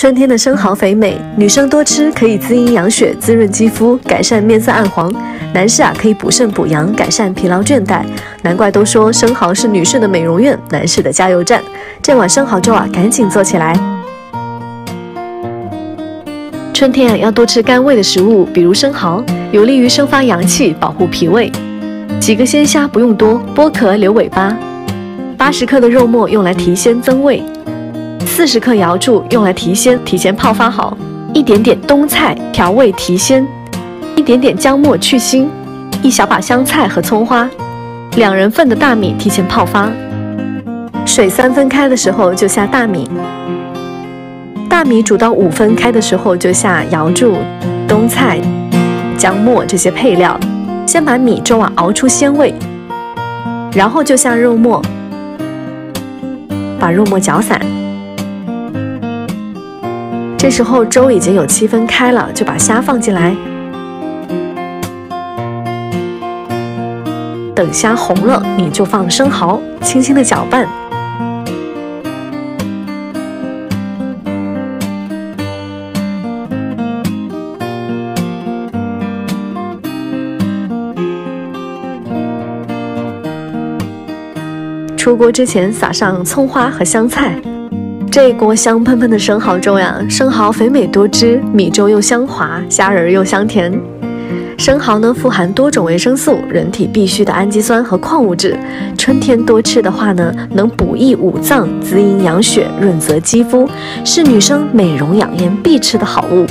春天的生蚝肥美，女生多吃可以滋阴养血、滋润肌肤，改善面色暗黄；男士啊可以补肾补阳，改善疲劳倦怠。难怪都说生蚝是女士的美容院，男士的加油站。这碗生蚝粥啊，赶紧做起来！春天啊要多吃甘味的食物，比如生蚝，有利于生发阳气，保护脾胃。几个鲜虾不用多，剥壳留尾巴。八十克的肉末用来提鲜增味。四十克瑶柱用来提鲜，提前泡发好；一点点冬菜调味提鲜，一点点姜末去腥，一小把香菜和葱花，两人份的大米提前泡发。水三分开的时候就下大米，大米煮到五分开的时候就下瑶柱、冬菜、姜末这些配料，先把米粥啊熬出鲜味，然后就下肉末，把肉末搅散。这时候粥已经有七分开了，就把虾放进来。等虾红了，你就放生蚝，轻轻的搅拌。出锅之前撒上葱花和香菜。这锅香喷喷的生蚝粥呀，生蚝肥美多汁，米粥又香滑，虾仁又香甜。生蚝呢富含多种维生素，人体必需的氨基酸和矿物质。春天多吃的话呢，能补益五脏，滋阴养血，润泽肌肤，是女生美容养颜必吃的好物。